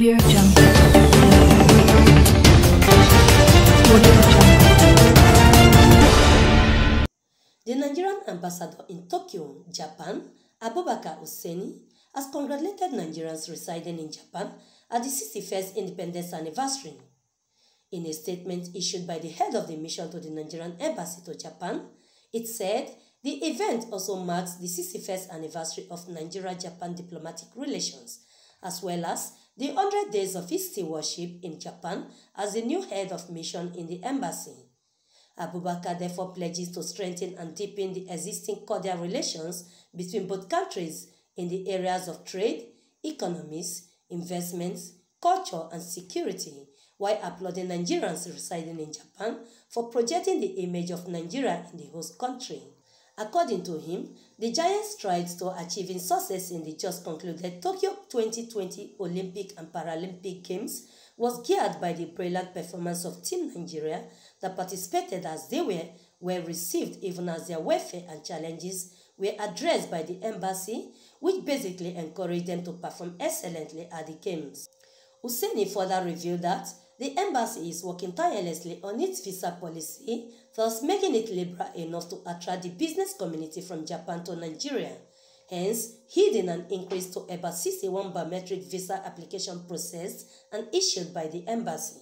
The Nigerian ambassador in Tokyo, Japan, Abubakar Husaini, has congratulated Nigerians residing in Japan at the 61st independence anniversary. In a statement issued by the head of the mission to the Nigerian embassy to Japan, it said the event also marks the 61st anniversary of Nigeria-Japan diplomatic relations, as well as the 100 days of his stewardship in Japan as the new head of mission in the embassy. Abubakar therefore pledges to strengthen and deepen the existing cordial relations between both countries in the areas of trade, economies, investments, culture, and security, while applauding Nigerians residing in Japan for projecting the image of Nigeria in the host country. According to him, the giant strides to achieving success in the just concluded Tokyo 2020 Olympic and Paralympic Games was geared by the brilliant performance of Team Nigeria that participated as they were well received even as their welfare and challenges were addressed by the embassy, which basically encouraged them to perform excellently at the games. Hussaini further revealed that the embassy is working tirelessly on its visa policy, thus making it liberal enough to attract the business community from Japan to Nigeria. Hence, heeding an increase to about 61 biometric visa application processed and issued by the embassy.